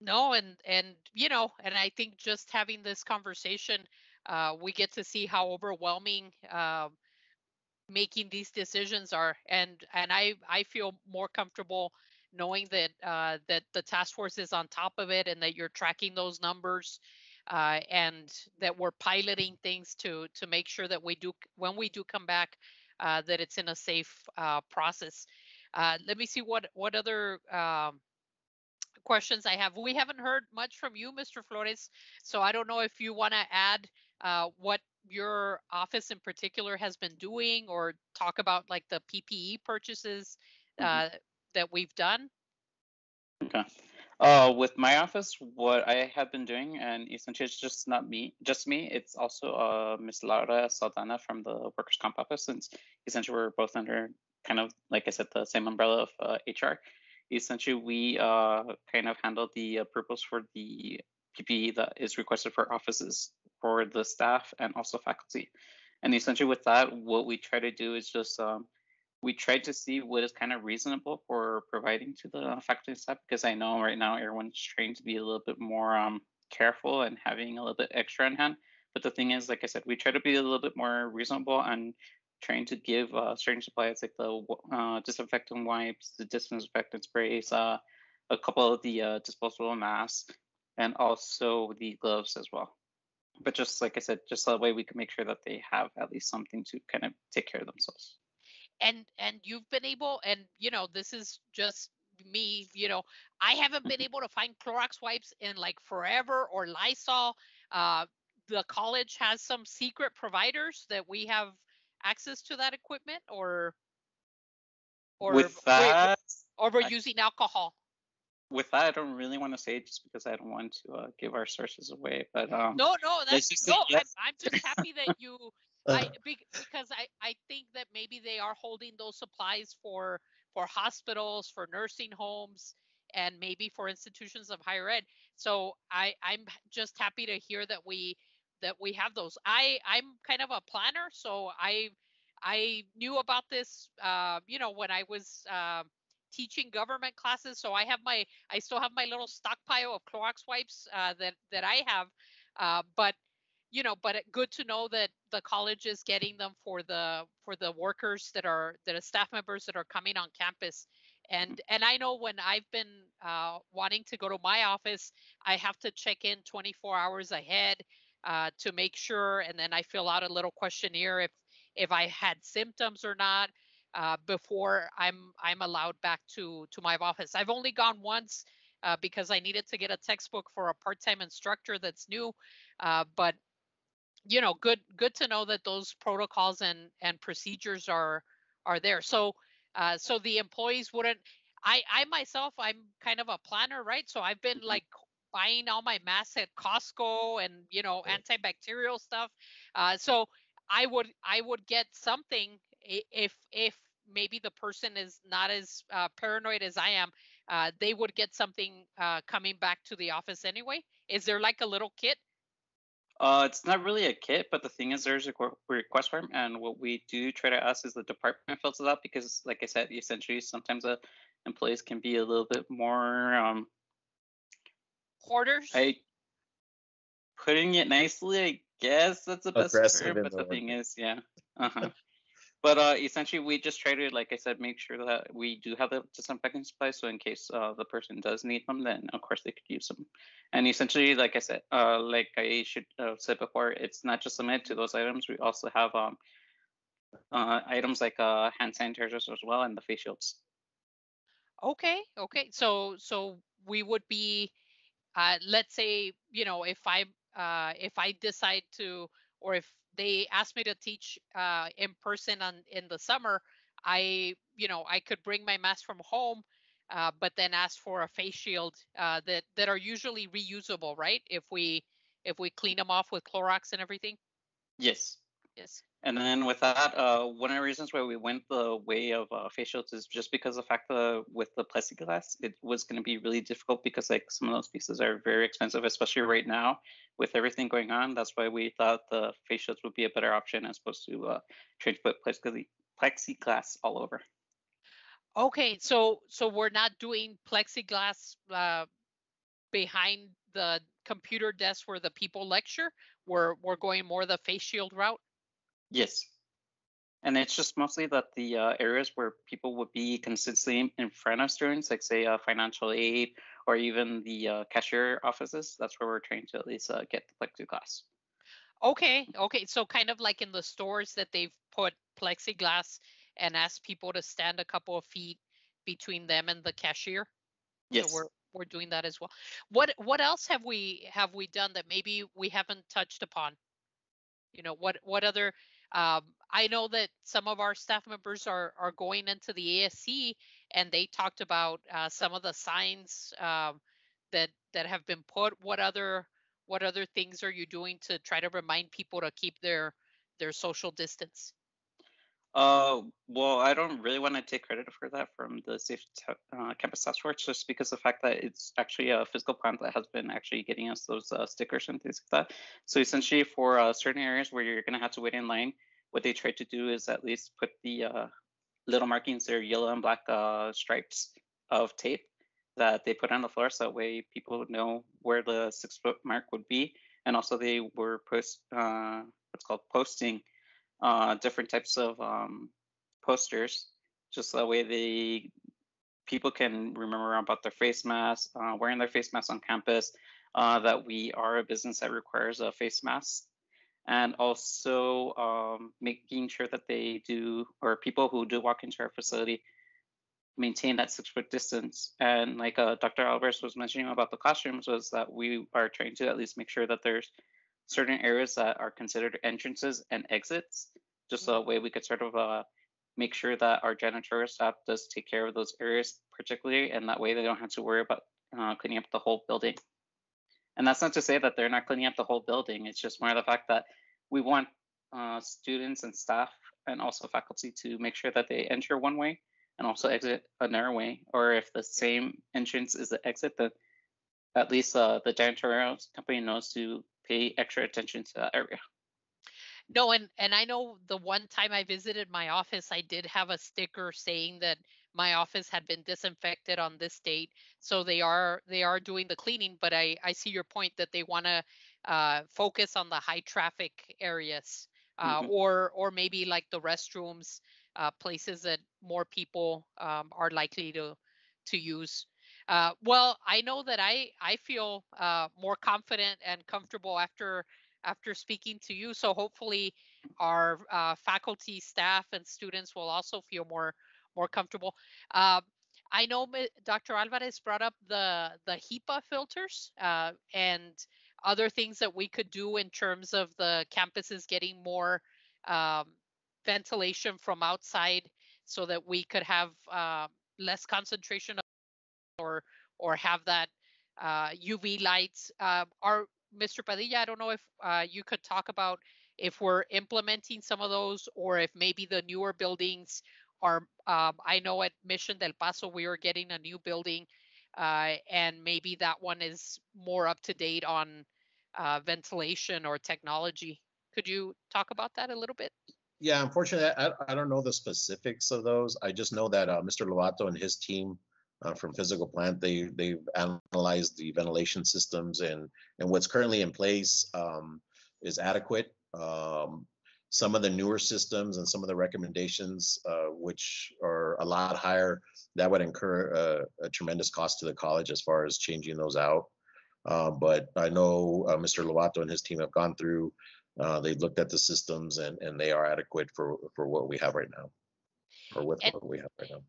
No, and and you know, and I think just having this conversation, uh, we get to see how overwhelming uh, making these decisions are, and and I I feel more comfortable knowing that uh, that the task force is on top of it and that you're tracking those numbers uh, and that we're piloting things to to make sure that we do when we do come back uh, that it's in a safe uh, process. Uh, let me see what what other um, questions I have. We haven't heard much from you, Mr. Flores, so I don't know if you want to add uh, what your office in particular has been doing or talk about like the PPE purchases mm-hmm. that we've done. Okay. Uh, with my office, what I have been doing, and essentially it's just not me, just me. It's also uh, Miss Laura Saldana from the Workers' Comp office, since essentially we're both under kind of, like I said, the same umbrella of uh, HR. Essentially, we uh, kind of handle the purpose for the PPE that is requested for offices for the staff and also faculty. And essentially, with that, what we try to do is just um, we try to see what is kind of reasonable for providing to the faculty staff because I know right now everyone's trying to be a little bit more um, careful and having a little bit extra in hand. But the thing is, like I said, we try to be a little bit more reasonable and trying to give uh, certain supplies like the uh, disinfectant wipes, the disinfectant sprays, uh, a couple of the uh, disposable masks, and also the gloves as well. But just like I said, just that way we can make sure that they have at least something to kind of take care of themselves and and you've been able and you know this is just me you know i haven't been [laughs] able to find clorox wipes in like forever or lysol uh, the college has some secret providers that we have access to that equipment or or with that or we're I, using alcohol with that i don't really want to say it just because i don't want to uh, give our sources away but um no no that's no I'm, I'm just happy that you [laughs] I, uh. because I, I think that maybe they are holding those supplies for for hospitals, for nursing homes, and maybe for institutions of higher ed. So I, I'm just happy to hear that we that we have those. I I'm kind of a planner, so I I knew about this, uh, you know, when I was uh, teaching government classes. So I have my I still have my little stockpile of Clorox wipes uh, that that I have, uh, but you know but good to know that the college is getting them for the for the workers that are that are staff members that are coming on campus and and i know when i've been uh, wanting to go to my office i have to check in 24 hours ahead uh, to make sure and then i fill out a little questionnaire if if i had symptoms or not uh, before i'm i'm allowed back to to my office. I've only gone once uh, because i needed to get a textbook for a part-time instructor that's new uh, but you know good good to know that those protocols and and procedures are are there. So uh so the employees wouldn't i i myself i'm kind of a planner right? So i've been mm-hmm. like buying all my masks at costco and you know antibacterial stuff. Uh so i would i would get something if if maybe the person is not as uh, paranoid as i am uh, they would get something uh, coming back to the office anyway. Is there like a little kit? Uh, it's not really a kit, but the thing is, there's a request form, and what we do try to ask is the department [laughs] fills it out because, like I said, essentially sometimes the employees can be a little bit more um, hoarders. I putting it nicely, I guess that's the best Aggressive term. But the thing is, yeah, uh-huh. [laughs] but uh, essentially, we just try to, like I said, make sure that we do have the disinfectant supplies. So in case uh, the person does need them, then of course they could use them. And essentially, like I said, uh, like I should have said before, it's not just limited to those items. We also have um, uh, items like uh, hand sanitizers as well and the face shields. Okay, okay. So so we would be, uh, let's say, you know, if I uh, if I decide to, or if they ask me to teach uh, in person on in the summer, I you know I could bring my mask from home, uh, but then ask for a face shield uh, that that are usually reusable, right? If we if we clean them off with Clorox and everything. Yes. Yes. And then with that, uh, one of the reasons why we went the way of uh, face shields is just because the fact that with the plexiglass, it was going to be really difficult because like some of those pieces are very expensive, especially right now with everything going on. That's why we thought the face shields would be a better option as opposed to uh, trying to put plexiglass all over. Okay, so so we're not doing plexiglass uh, behind the computer desk where the people lecture. We're we're going more the face shield route. Yes. And it's just mostly that the uh, areas where people would be consistently in front of students, like say uh, financial aid or even the uh, cashier offices, that's where we're trying to at least uh, get the plexiglass. Okay, okay. So kind of like in the stores that they've put plexiglass and asked people to stand a couple of feet between them and the cashier. Yes. So we're we're doing that as well. What what else have we have we done that maybe we haven't touched upon? You know, what what other um, I know that some of our staff members are are going into the ASC and they talked about uh, some of the signs um, that that have been put. What other what other things are you doing to try to remind people to keep their their social distance? Uh, well, I don't really want to take credit for that from the Safe uh, Campus Task Force, just because the fact that it's actually a physical plant that has been actually getting us those uh, stickers and things like that. So essentially, for uh, certain areas where you're going to have to wait in line, what they try to do is at least put the uh, little markings, there yellow and black uh, stripes of tape that they put on the floor, so that way people know where the six foot mark would be, and also they were post uh, what's called posting uh, different types of um, posters, just that way the people can remember about their face mask, uh, wearing their face mask on campus, uh, that we are a business that requires a face mask, and also um, making sure that they do, or people who do walk into our facility, maintain that six foot distance. And like uh, Dr. Alvarez was mentioning about the classrooms, was that we are trying to at least make sure that there's certain areas that are considered entrances and exits, just so that way we could sort of uh, make sure that our janitorial staff does take care of those areas particularly, and that way they don't have to worry about uh, cleaning up the whole building. And that's not to say that they're not cleaning up the whole building. It's just more of the fact that we want uh, students and staff and also faculty to make sure that they enter one way and also exit another way. Or if the same entrance is the exit, then at least uh, the janitorial company knows to pay extra attention to that area. No, and and I know the one time I visited my office, I did have a sticker saying that my office had been disinfected on this date. So they are they are doing the cleaning, but I I see your point that they want to uh, focus on the high traffic areas, uh, mm-hmm. or or maybe like the restrooms, uh, places that more people um, are likely to to use. Uh, well, I know that I I feel uh, more confident and comfortable after after speaking to you. So hopefully, our uh, faculty, staff, and students will also feel more more comfortable. Uh, I know Dr. Alvarez brought up the the HEPA filters uh, and other things that we could do in terms of the campuses getting more um, ventilation from outside, so that we could have uh, less concentration or or have that uh, UV lights. Uh, are Mr. Padilla, I don't know if uh, you could talk about if we're implementing some of those or if maybe the newer buildings are. Um, I know at Mission del Paso we are getting a new building, uh, and maybe that one is more up to date on uh, ventilation or technology. Could you talk about that a little bit? Yeah, unfortunately, I, I don't know the specifics of those. I just know that uh, Mr. Lovato and his team uh, from physical plant. They they've analyzed the ventilation systems and and what's currently in place um, is adequate. Um, some of the newer systems and some of the recommendations, uh, which are a lot higher, that would incur a, a, tremendous cost to the college as far as changing those out. Uh, but I know uh, Mr. Lovato and his team have gone through. Uh, they've looked at the systems and and they are adequate for for what we have right now, or with and, what we have right now.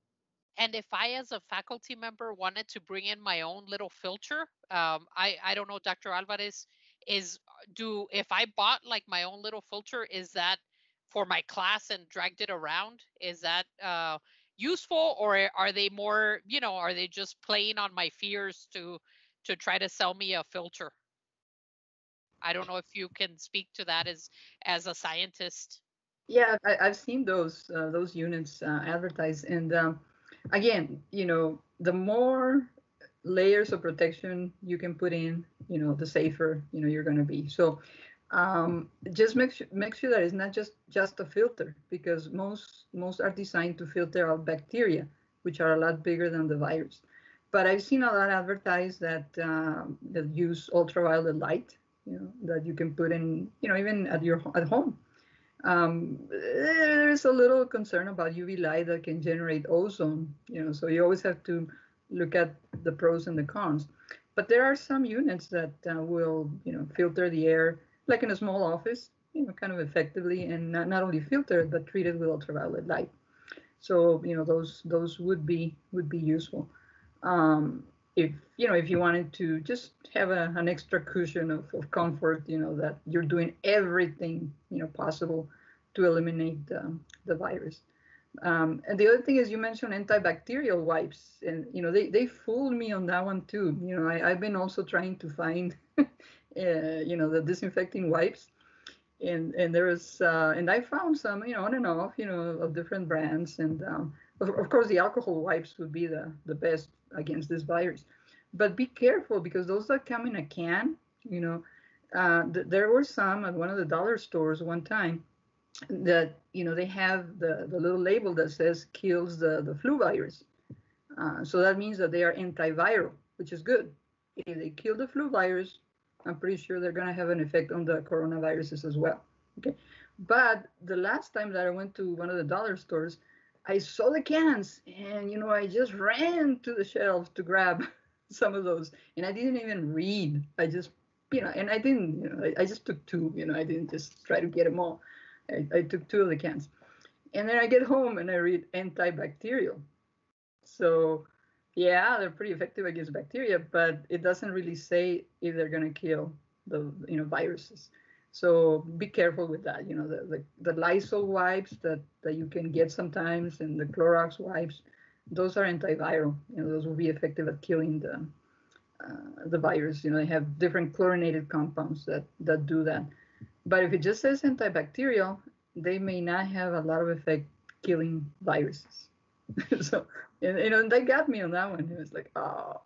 And if I, as a faculty member, wanted to bring in my own little filter, um, I I don't know, Dr. Alvarez, is do if I bought like my own little filter, is that for my class and dragged it around? Is that uh, useful, or are they more, you know, are they just playing on my fears to to try to sell me a filter? I don't know if you can speak to that as as a scientist. Yeah, I, have seen those uh, those units uh, advertised, and um, again, you know, the more layers of protection you can put in, you know, the safer, you know, you're going to be. So um, just make sure, make sure that it's not just just a filter because most most are designed to filter out bacteria, which are a lot bigger than the virus. But I've seen a lot advertised that uh, that use ultraviolet light, you know, that you can put in, you know, even at your at home. Um, there's a little concern about UV light that can generate ozone, you know, so you always have to look at the pros and the cons. But there are some units that uh, will, you know, filter the air like in a small office, you know, kind of effectively, and not, not only filter it but treat it with ultraviolet light. So you know those those would be would be useful. Um, if you know if you wanted to just have a, an extra cushion of, of comfort, you know that you're doing everything you know possible to eliminate the virus. Um, and the other thing is you mentioned antibacterial wipes, and you know they, they fooled me on that one too. You know I, I've been also trying to find, [laughs] uh, you know, the disinfecting wipes, and and uh, and I found some, you know, on and off, you know, of different brands, and um, of, of, course the alcohol wipes would be the the best against this virus, but be careful because those that come in a can, you know, uh, th- there were some at one of the dollar stores one time that you know they have the, the little label that says kills the, the flu virus. Uh, so that means that they are antiviral, which is good. If they kill the flu virus, I'm pretty sure they're going to have an effect on the coronaviruses as well. Okay. But the last time that I went to one of the dollar stores, I saw the cans and, you know, I just ran to the shelf to grab [laughs] some of those. And I didn't even read. I just, you know, and I didn't, you know, I, I just took two, you know, I didn't just try to get them all. I, I took two of the cans. And then I get home and I read antibacterial. So, yeah, they're pretty effective against bacteria, but it doesn't really say if they're going to kill the you know viruses. So be careful with that. You know, the, the, the Lysol wipes that, that you can get sometimes and the Clorox wipes, those are antiviral. You know, those will be effective at killing the uh, the virus. You know, they have different chlorinated compounds that that do that. But if it just says antibacterial, they may not have a lot of effect killing viruses. [laughs] so, you know, they got me on that one. It was like, oh,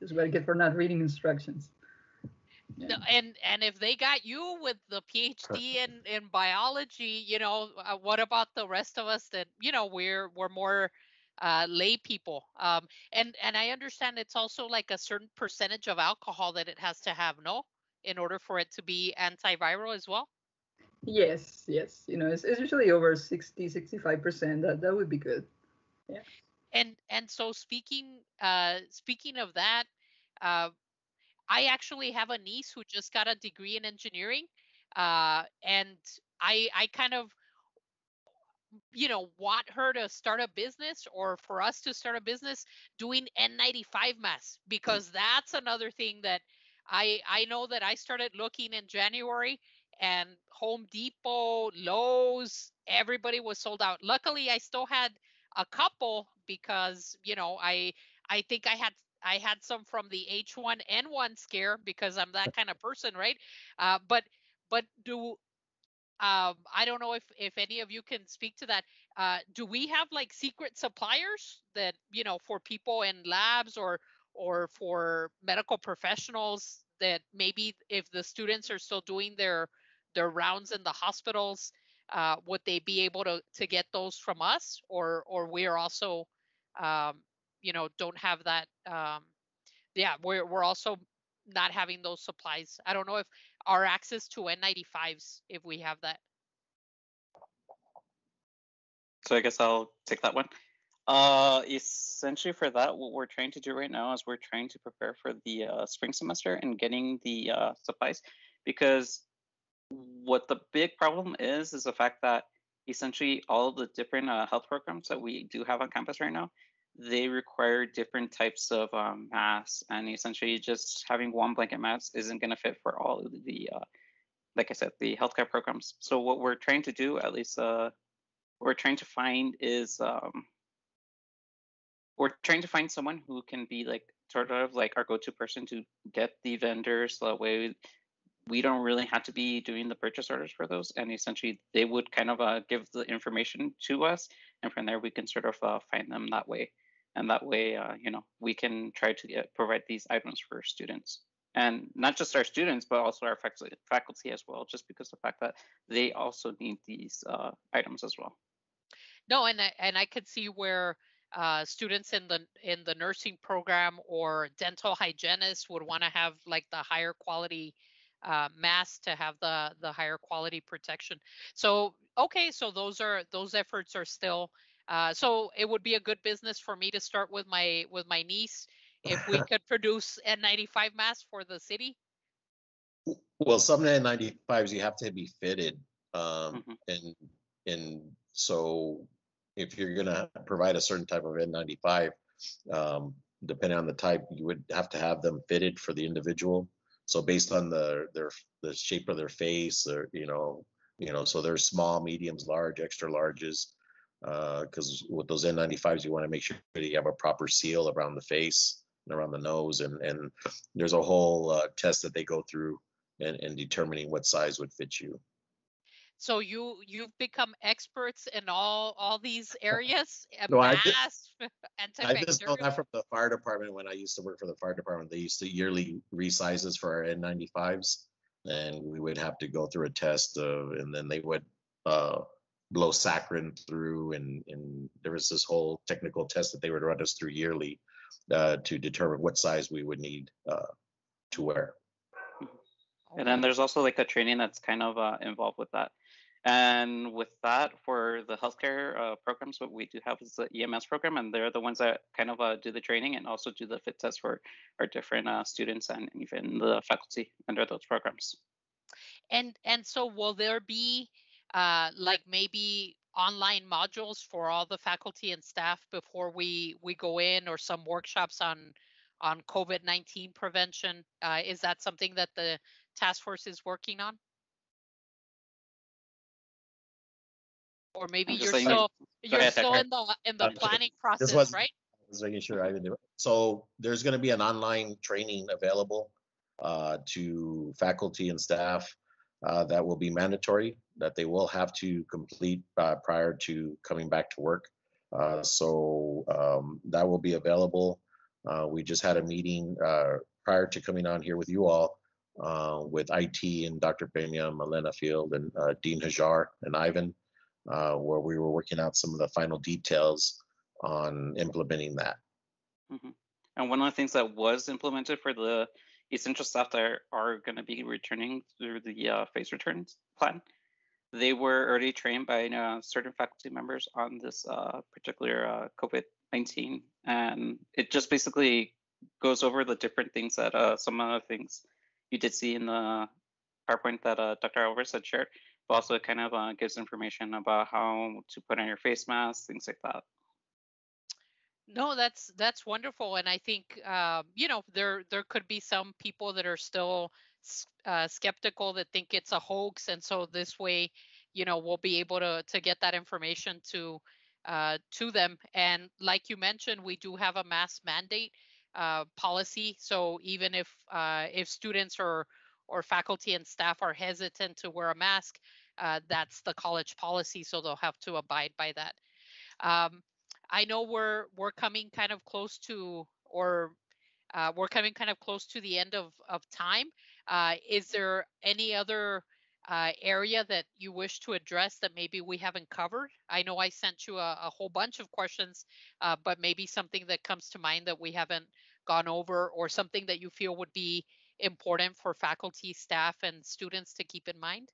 this is what I get for not reading instructions. Yeah. And and if they got you with the PhD in in biology, you know, uh, what about the rest of us that you know we're we're more uh, lay people? Um, and and I understand it's also like a certain percentage of alcohol that it has to have, no, in order for it to be antiviral as well. Yes, yes. You know, it's, it's usually over 60, 65 percent. That that would be good. Yeah. And and so speaking uh speaking of that, uh I actually have a niece who just got a degree in engineering. Uh and I I kind of you know want her to start a business or for us to start a business doing N95 masks because that's another thing that I I know that I started looking in January and Home Depot, Lowe's, everybody was sold out. Luckily, I still had a couple because you know I I think I had I had some from the H1N1 scare because I'm that kind of person, right? Uh, but but do um, I don't know if if any of you can speak to that. Uh, do we have like secret suppliers that you know for people in labs or or for medical professionals that maybe if the students are still doing their their rounds in the hospitals uh, would they be able to to get those from us or or we're also um, you know don't have that um, yeah we're we're also not having those supplies. I don't know if our access to n95s if we have that. So i guess i'll take that one. Uh essentially for that what we're trying to do right now is we're trying to prepare for the uh, spring semester and getting the uh, supplies. Because what the big problem is is the fact that essentially all the different uh, health programs that we do have on campus right now they require different types of um, masks and essentially just having one blanket mask isn't going to fit for all of the uh, like i said the healthcare programs. So what we're trying to do at least uh, we're trying to find is um, we're trying to find someone who can be like sort of like our go-to person to get the vendors. So that way we don't really have to be doing the purchase orders for those and essentially they would kind of uh, give the information to us and from there we can sort of uh, find them that way and that way uh, you know we can try to get, provide these items for students and not just our students but also our faculty faculty as well just because the fact that they also need these uh, items as well no and I, and I could see where uh, students in the in the nursing program or dental hygienists would want to have like the higher quality uh, mask to have the the higher quality protection. So okay, so those are those efforts are still. Uh, so it would be a good business for me to start with my with my niece if we [laughs] could produce N95 masks for the city. Well, some N95s you have to be fitted, um, Mhm. and and so if you're gonna provide a certain type of N95, um, depending on the type, you would have to have them fitted for the individual. So based on the their the shape of their face, or you know, you know, so there's small, mediums, large, extra larges. Because with those N95s, you want to make sure that you have a proper seal around the face and around the nose, and and there's a whole uh, test that they go through and, and determining what size would fit you. So you you've become experts in all all these areas. uh, No, I masks, [laughs] I just know that from the fire department when I used to work for the fire department. They used to yearly resizes for our N95s, and we would have to go through a test of, and then they would uh, blow saccharin through, and and there was this whole technical test that they would run us through yearly uh, to determine what size we would need uh, to wear. And then there's also like a training that's kind of uh, involved with that. And with that, for the healthcare uh, programs, what we do have is the EMS program, and they're the ones that kind of uh, do the training and also do the fit test for our different uh, students and even the faculty under those programs. And and so will there be uh like maybe online modules for all the faculty and staff before we we go in or some workshops on on COVID-19 prevention? Uh, is that something that the task force is working on? Or maybe you're saying- still you're ahead, still Hector. in the in the Uh, okay. planning This process, was right? I was making sure I didn't do it. So there's going to be an online training available uh, to faculty and staff uh, that will be mandatory that they will have to complete uh, prior to coming back to work. Uh, so um, that will be available. Uh, we just had a meeting uh, prior to coming on here with you all uh, with IT and Dr. Pena, Melena Field, and Dean Hajar and Ivan, where we were working out some of the final details on implementing that. Mhm. And one of the things that was implemented for the essential staff that are, going to be returning through the uh, phase returns plan, they were already trained by uh, certain faculty members on this uh, particular uh, COVID 19. And it just basically goes over the different things that uh, some of the things you did see in the PowerPoint that uh, Dr. Alvarez had shared, but also kind of gives information about how to put on your face mask, things like that. No, that's that's wonderful, and I think uh, you know there there could be some people that are still uh, skeptical that think it's a hoax, and so this way, you know, we'll be able to to get that information to uh, to them. And like you mentioned, we do have a mask mandate uh, policy, so even if uh, if students or or faculty and staff are hesitant to wear a mask, uh, that's the college policy, so they'll have to abide by that. Um, I know we're we're coming kind of close to or uh, we're coming kind of close to the end of of time. Uh, is there any other uh, area that you wish to address that maybe we haven't covered? I know I sent you a, a whole bunch of questions, uh, but maybe something that comes to mind that we haven't gone over, or something that you feel would be important for faculty, staff, and students to keep in mind.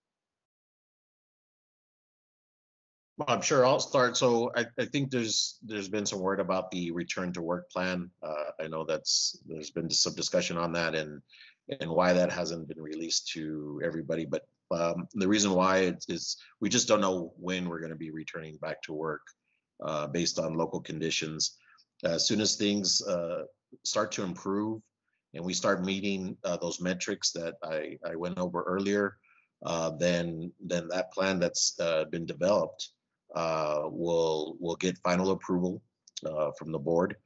Well, I'm sure I'll start. So I, I think there's there's been some word about the return to work plan. Uh, I know that's there's been some discussion on that and and why that hasn't been released to everybody. But um, the reason why it's is we just don't know when we're going to be returning back to work uh, based on local conditions. As soon as things uh, start to improve and we start meeting uh, those metrics that I, I went over earlier, uh, then then that plan that's uh, been developed uh, will will get final approval uh, from the board,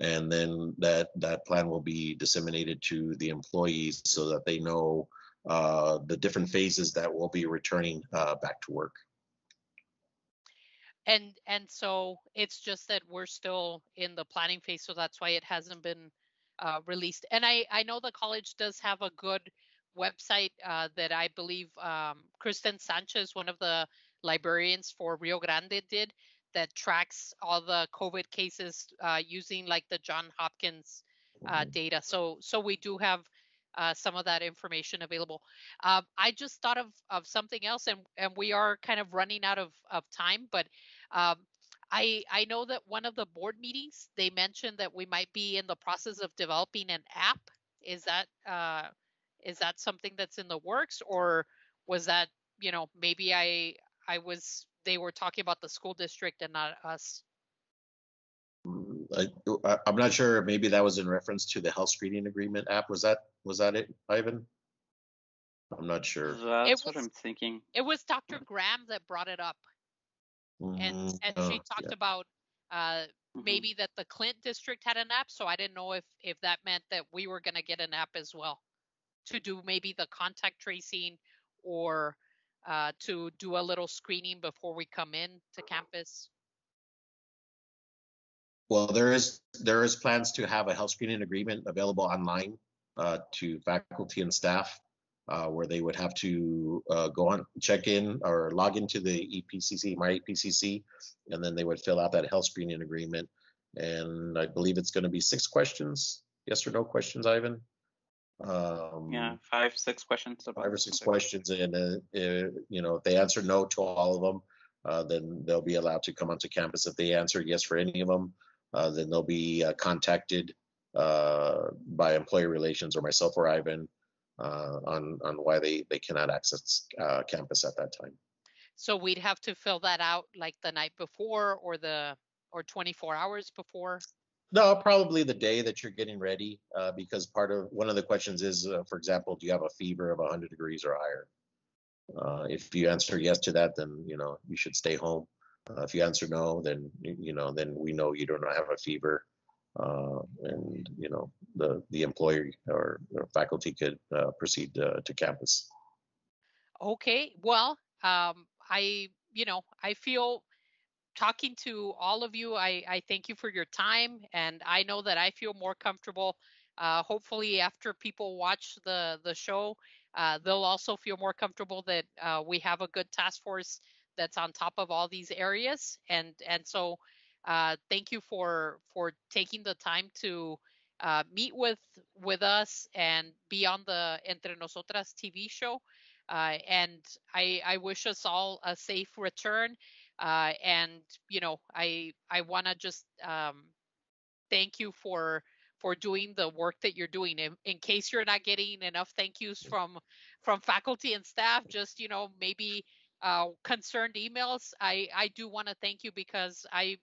and then that that plan will be disseminated to the employees so that they know uh, the different phases that will be returning uh, back to work. and and so it's just that we're still in the planning phase so that's why it hasn't been uh, released and i i know the college does have a good website uh, that i believe um, kristen sanchez one of the librarians for rio grande did that tracks all the COVID cases uh, using like the John Hopkins uh, Mhm. data. So so we do have uh, some of that information available. Uh, I just thought of of something else, and and we are kind of running out of of time, but. Um, I I know that one of the board meetings they mentioned that we might be in the process of developing an app. Is that uh, is that something that's in the works, or was that you know maybe I I was they were talking about the school district and not us? I, I- I'm not sure, maybe that was in reference to the health screening agreement app. Was that, was that it, Ivan? I'm not sure. That's what I'm thinking. It was Dr. Graham that brought it up, and Mhm. and Oh, she talked yeah. about uh, Mhm. maybe that the Clint district had an app. So I didn't know if if that meant that we were going to get an app as well to do maybe the contact tracing or uh, to do a little screening before we come in to campus. Well, there is, there is plans to have a health screening agreement available online uh, to faculty and staff, uh, where they would have to uh, go on, check in or log into the EPCC, my EPCC, and then they would fill out that health screening agreement. And I believe it's going to be six questions, yes or no questions, Ivan? Um, Yeah, five, six questions. about five or six something. questions and uh, uh, you know if they answer no to all of them uh, then they'll be allowed to come onto campus if they answer yes for any of them uh, then they'll be uh, contacted uh, by employee relations or myself or ivan uh, on on why they they cannot access uh, campus at that time So we'd have to fill that out like the night before or the or 24 hours before. No probably the day that you're getting ready uh, because part of one of the questions is uh, for example do you have a fever of 100 degrees or higher? Uh, if you answer yes to that then you know you should stay home. Uh, if you answer no then you know then we know you don't have a fever. Uh, and you know the the employer or, or faculty could uh, proceed to campus. Okay, well, um, I, you know, I feel talking to all of you, I, I thank you for your time. And I know that I feel more comfortable. Uh, hopefully, after people watch the, the show, uh, they'll also feel more comfortable that uh, we have a good task force that's on top of all these areas. And, and so uh, thank you for, for taking the time to uh, meet with, with us and be on the Entre Nosotras TV show. Uh, and I, I wish us all a safe return. Uh, and you know, I I want to just um, thank you for for doing the work that you're doing. In, in case you're not getting enough thank yous from from faculty and staff, just you know maybe uh, concerned emails. I I do want to thank you because I,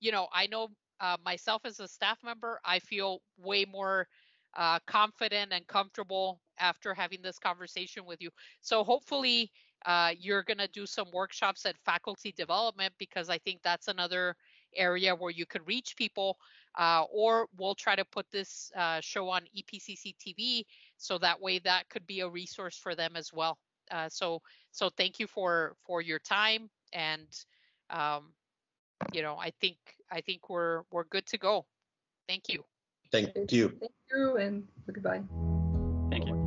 you know, I know uh, myself as a staff member, I feel way more uh, confident and comfortable after having this conversation with you. So hopefully uh, you're going to do some workshops at faculty development because I think that's another area where you could reach people. Uh, or we'll try to put this uh, show on E EPCC TV so that way that could be a resource for them as well. Uh, so so thank you for for your time and um, you know I think I think we're we're good to go. Thank you. thank you Thank you and goodbye. Thank you.